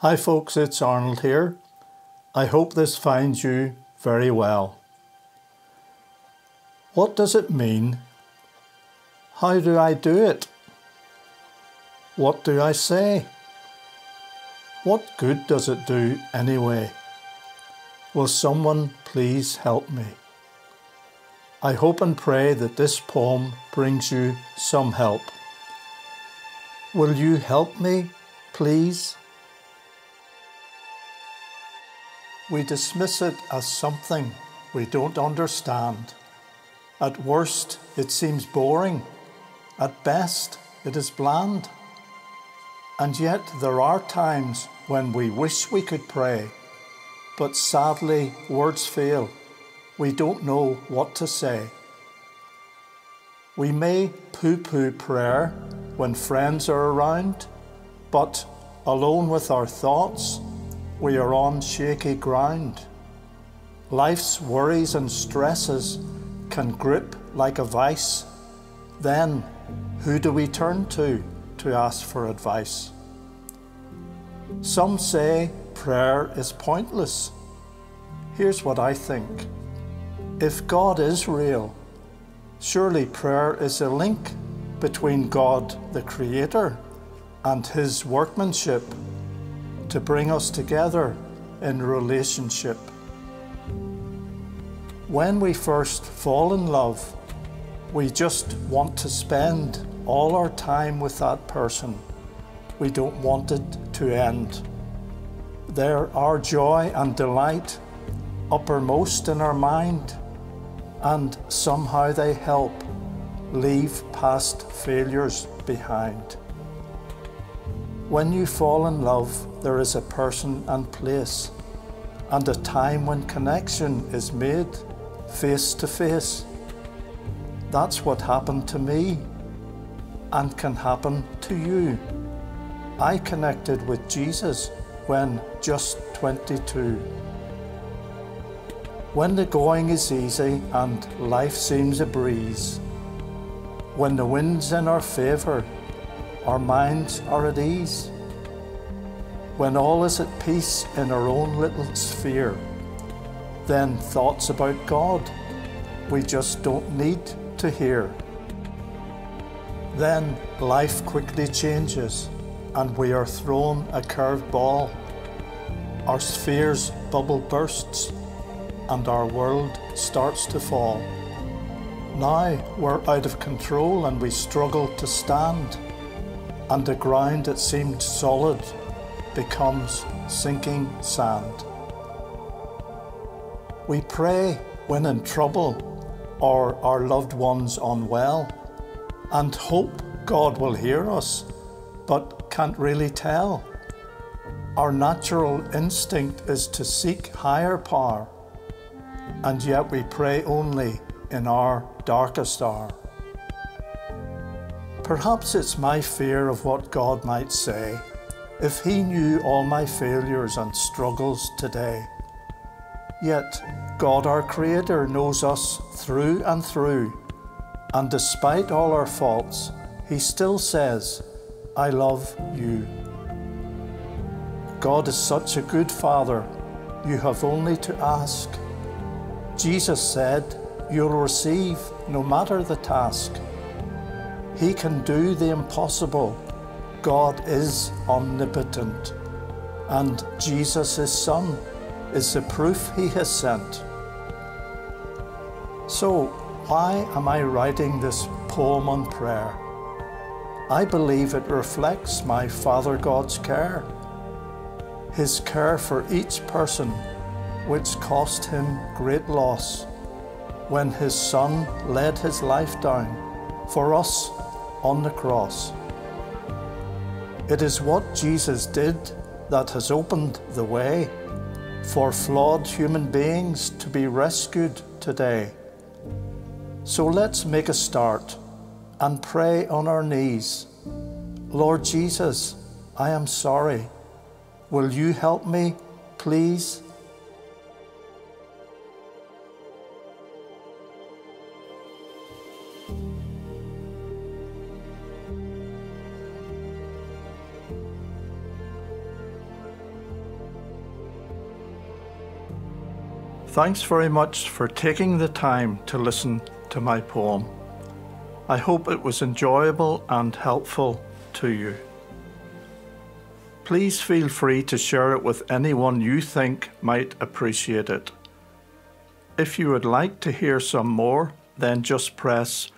Hi, folks, it's Arnold here. I hope this finds you very well. What does it mean? How do I do it? What do I say? What good does it do anyway? Will someone please help me? I hope and pray that this poem brings you some help. Will you help me, please? We dismiss it as something we don't understand. At worst, it seems boring. At best, it is bland. And yet, there are times when we wish we could pray, but sadly, words fail. We don't know what to say. We may poo poo prayer when friends are around, but alone with our thoughts, we are on shaky ground. Life's worries and stresses can grip like a vice. Then, who do we turn to to ask for advice? Some say prayer is pointless. Here's what I think if God is real, surely prayer is a link between God, the Creator, and His workmanship to bring us together in relationship. When we first fall in love, we just want to spend all our time with that person. We don't want it to end. There are joy and delight uppermost in our mind, and somehow they help leave past failures behind. When you fall in love, there is a person and place, and a time when connection is made face to face. That's what happened to me and can happen to you. I connected with Jesus when just 22. When the going is easy and life seems a breeze, when the wind's in our favour, our minds are at ease. When all is at peace in our own little sphere, then thoughts about God we just don't need to hear. Then life quickly changes and we are thrown a curved ball. Our sphere's bubble bursts and our world starts to fall. Now we're out of control and we struggle to stand, and the ground that seemed solid becomes sinking sand. We pray when in trouble or our loved ones unwell and hope God will hear us, but can't really tell. Our natural instinct is to seek higher power, and yet we pray only in our darkest hour. Perhaps it's my fear of what God might say if He knew all my failures and struggles today. Yet, God our Creator knows us through and through, and despite all our faults, He still says, I love you. God is such a good Father, you have only to ask. Jesus said, You'll receive no matter the task. He can do the impossible. God is omnipotent. And Jesus, his Son, is the proof he has sent. So, why am I writing this poem on prayer? I believe it reflects my Father God's care, His care for each person, which cost Him great loss when his Son laid his life down for us on the cross. It is what Jesus did that has opened the way for flawed human beings to be rescued today. So let's make a start and pray on our knees. Lord Jesus, I am sorry. Will you help me, please? Thanks very much for taking the time to listen to my poem. I hope it was enjoyable and helpful to you. Please feel free to share it with anyone you think might appreciate it. If you would like to hear some more, then just press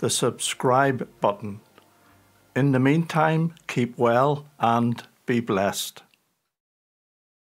the subscribe button. In the meantime, keep well and be blessed.